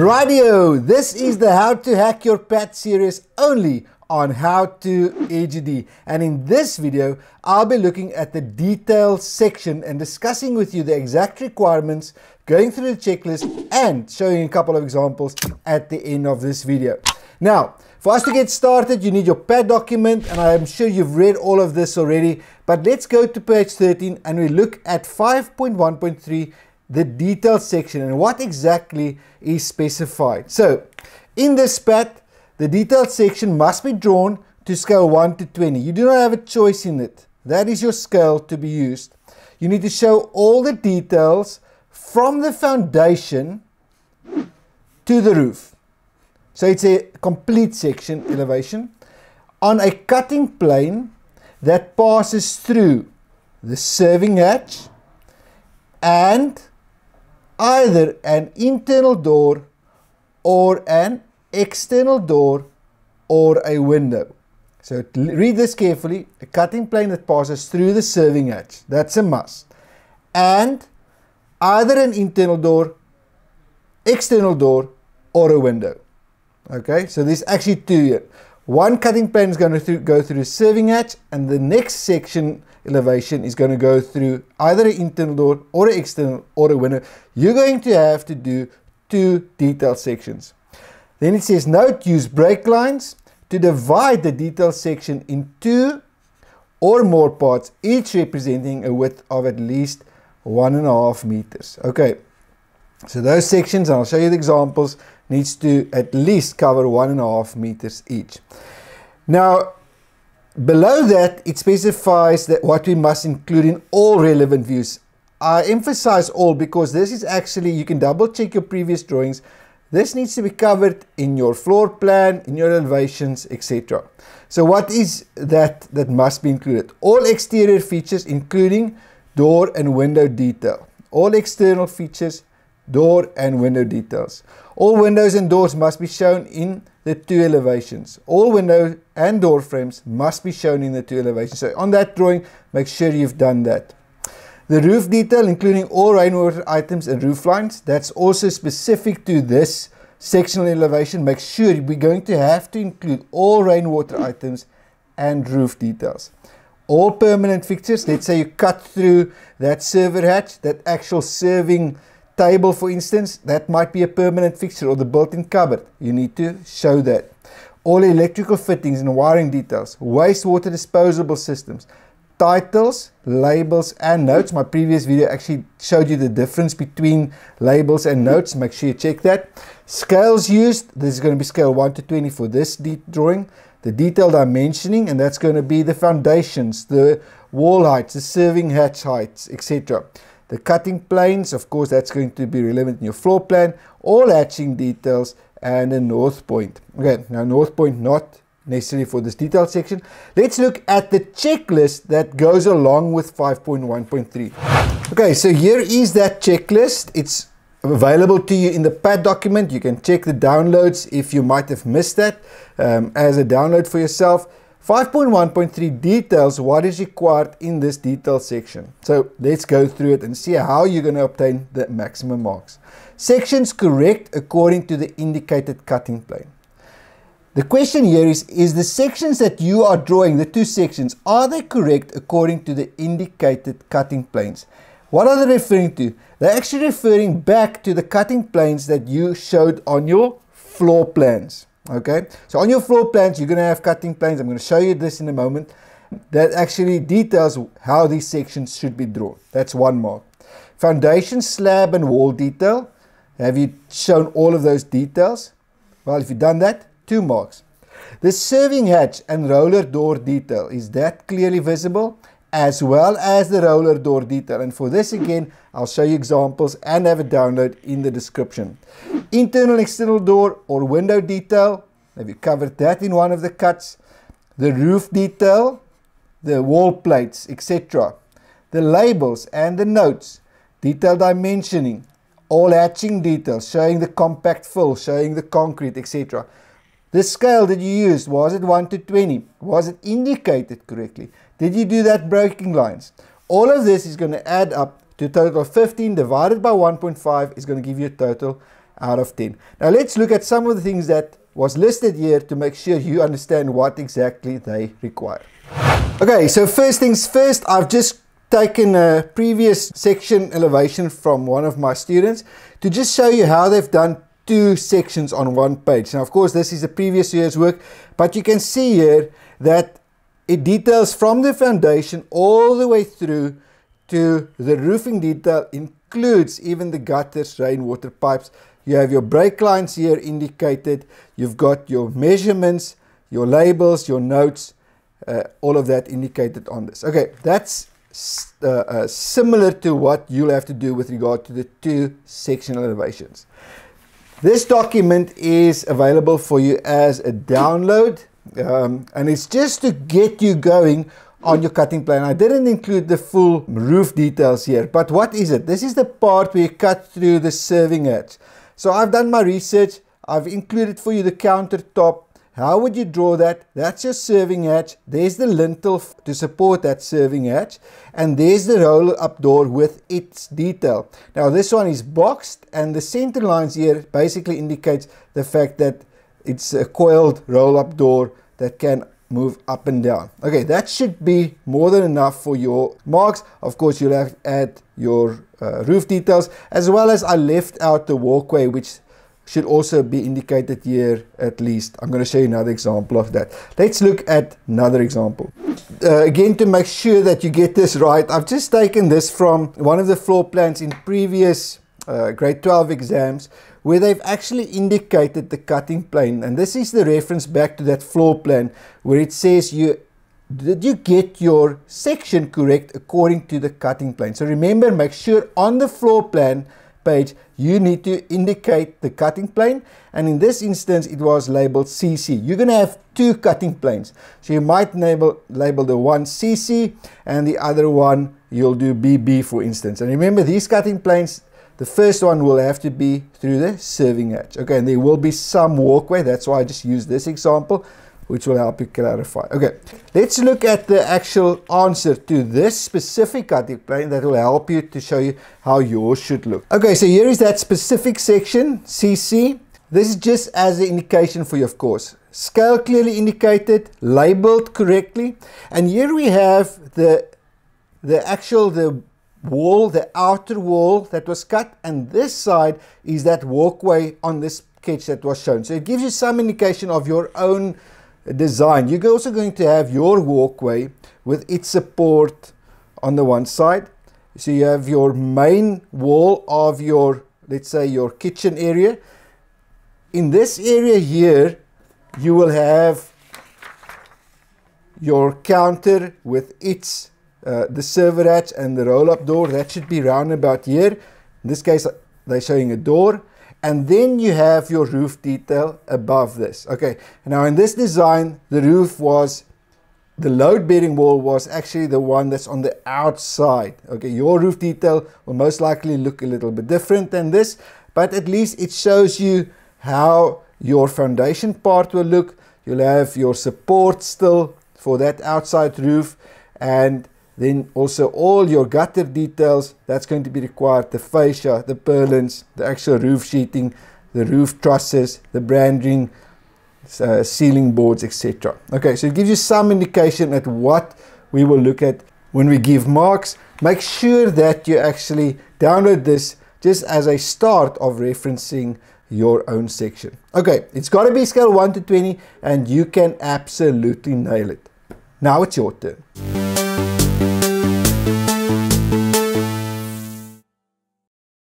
Radio, this is the How to Hack Your PAT series only on How to EGD. And in this video, I'll be looking at the details section and discussing with you the exact requirements, going through the checklist and showing a couple of examples at the end of this video. Now, for us to get started, you need your PAT document, and I'm sure you've read all of this already, but let's go to page 13 and we look at 5.1.3 the details section and what exactly is specified. So in this PAT, the details section must be drawn to scale 1 to 20. You do not have a choice in it. That is your scale to be used. You need to show all the details from the foundation to the roof. So it's a complete section elevation on a cutting plane that passes through the serving hatch and either an internal door or an external door or a window. So read this carefully. A cutting plane that passes through the serving hatch. That's a must. And either an internal door, external door, or a window. Okay, so there's actually two here. One cutting plane is going to go through the serving hatch, and the next section elevation is going to go through either an internal door or an external or a window. You're going to have to do two detailed sections. Then it says note use break lines to divide the detailed section in two or more parts, each representing a width of at least one and a half meters. Okay, so those sections, I'll show you the examples, needs to at least cover one and a half meters each. Now, Below that, it specifies that what we must include in all relevant views. I emphasize all because this is actually, you can double check your previous drawings. This needs to be covered in your floor plan, in your elevations, etc. So what is that that must be included? All exterior features including door and window detail. All external features, door and window details. All windows and doors must be shown in the two elevations. All window and door frames must be shown in the two elevations. So on that drawing, make sure you've done that. The roof detail, including all rainwater items and roof lines, that's also specific to this sectional elevation. Make sure we're going to have to include all rainwater items and roof details. All permanent fixtures, let's say you cut through that server hatch, that actual serving table, for instance, that might be a permanent fixture or the built-in cupboard. You need to show that. All electrical fittings and wiring details, wastewater disposable systems, titles, labels, and notes. My previous video actually showed you the difference between labels and notes. Make sure you check that. Scales used, this is going to be scale 1 to 20 for this drawing. The detailed dimensioning, and that's going to be the foundations, the wall heights, the serving hatch heights, etc. The cutting planes, of course, that's going to be relevant in your floor plan, all hatching details, and a north point. Okay, now north point not necessarily for this detailed section. Let's look at the checklist that goes along with 5.1.3. Okay, so here is that checklist. It's available to you in the PAT document. You can check the downloads if you might have missed that um, as a download for yourself. 5.1.3 details what is required in this detail section. So let's go through it and see how you're going to obtain the maximum marks. Sections correct according to the indicated cutting plane. The question here is, is the sections that you are drawing, the two sections, are they correct according to the indicated cutting planes? What are they referring to? They're actually referring back to the cutting planes that you showed on your floor plans. Okay, so on your floor plans, you're going to have cutting planes. I'm going to show you this in a moment. That actually details how these sections should be drawn. That's one mark. Foundation, slab, and wall detail. Have you shown all of those details? Well, if you've done that, two marks. The serving hatch and roller door detail, is that clearly visible? As well as the roller door detail. And for this again, I'll show you examples and have a download in the description. Internal external door or window detail. Have you covered that in one of the cuts? The roof detail, the wall plates, etc. The labels and the notes. Detail dimensioning. All hatching details showing the compact fill, showing the concrete, etc. The scale that you used, was it 1 to 20? Was it indicated correctly? Did you do that breaking lines? All of this is going to add up to a total of 15 divided by 1.5 is going to give you a total out of 10. Now let's look at some of the things that was listed here to make sure you understand what exactly they require. Okay, so first things first, I've just taken a previous section elevation from one of my students to just show you how they've done two sections on one page. Now, of course, this is the previous year's work, but you can see here that it details from the foundation all the way through to the roofing detail includes even the gutters, rainwater pipes. You have your break lines here indicated. You've got your measurements, your labels, your notes, uh, all of that indicated on this. Okay, that's uh, uh, similar to what you'll have to do with regard to the two sectional elevations. This document is available for you as a download um, and it's just to get you going on your cutting plan. I didn't include the full roof details here, but what is it? This is the part where you cut through the serving edge. So I've done my research. I've included for you the countertop, how would you draw that? That's your serving hatch. There's the lintel to support that serving hatch. And there's the roll-up door with its detail. Now this one is boxed and the center lines here basically indicates the fact that it's a coiled roll-up door that can move up and down. Okay, that should be more than enough for your marks. Of course, you'll have to add your uh, roof details as well as I left out the walkway which should also be indicated here at least. I'm going to show you another example of that. Let's look at another example. Uh, again, to make sure that you get this right, I've just taken this from one of the floor plans in previous uh, grade 12 exams where they've actually indicated the cutting plane. And this is the reference back to that floor plan where it says you did you get your section correct according to the cutting plane. So remember, make sure on the floor plan page, you need to indicate the cutting plane. And in this instance, it was labeled CC. You're going to have two cutting planes. So you might label, label the one CC and the other one you'll do BB for instance. And remember these cutting planes, the first one will have to be through the serving hatch. Okay, and there will be some walkway. That's why I just use this example which will help you clarify. Okay, let's look at the actual answer to this specific cutting plane that will help you to show you how yours should look. Okay, so here is that specific section, CC. This is just as an indication for you, of course. Scale clearly indicated, labeled correctly. And here we have the, the actual, the wall, the outer wall that was cut. And this side is that walkway on this sketch that was shown. So it gives you some indication of your own design. You're also going to have your walkway with its support on the one side. So you have your main wall of your, let's say your kitchen area. In this area here, you will have your counter with its, uh, the server hatch and the roll-up door. That should be round about here. In this case, they're showing a door and then you have your roof detail above this. Okay, now in this design, the roof was, the load bearing wall was actually the one that's on the outside. Okay, your roof detail will most likely look a little bit different than this, but at least it shows you how your foundation part will look. You'll have your support still for that outside roof and then also all your gutter details, that's going to be required. The fascia, the purlins, the actual roof sheeting, the roof trusses, the brandering, uh, ceiling boards, etc. Okay, so it gives you some indication at what we will look at when we give marks. Make sure that you actually download this just as a start of referencing your own section. Okay, it's got to be scale 1 to 20 and you can absolutely nail it. Now it's your turn.